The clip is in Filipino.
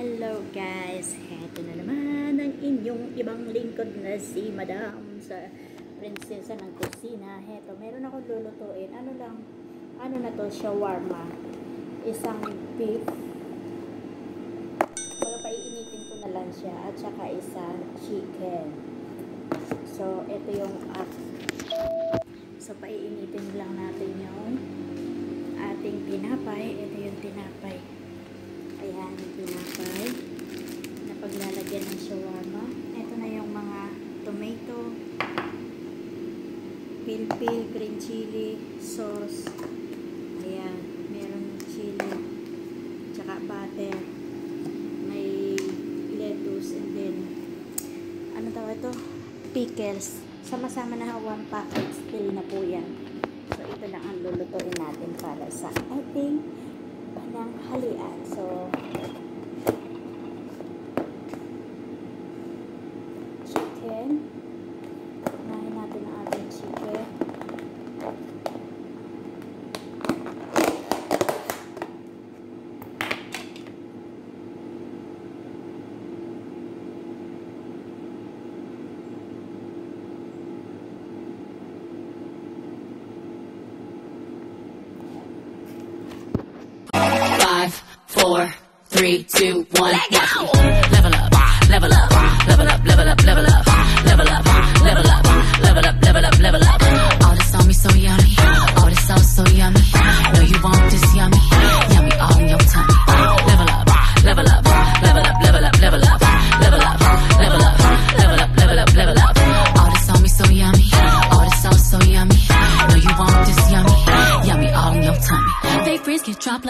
Hello guys! Heto na naman ang inyong ibang lingkod na si Madam sa Prinsesa ng Kusina. Heto, meron ako lulutuin. Ano lang, ano na to, shawarma. Isang beef. Baga paiinitin ko na lang siya. At saka isang chicken. So, ito yung at So, paiinitin lang natin yung ating tinapay. Ito yung tinapay. Ayan, yung tinapay na paglalagyan ng shawarma. Ito na yung mga tomato, pilpil, green chili, sauce. Ayan, meron chili, tsaka butter. May lettuce and then, ano tawag ito? Pickles. Sama-sama na one packet still na po yan. So, ito lang ang lulutuin natin para sa ating pananghalian. Chicken. Kumain natin ang ating chicken. Five, four, three, two, one. Let go. drop like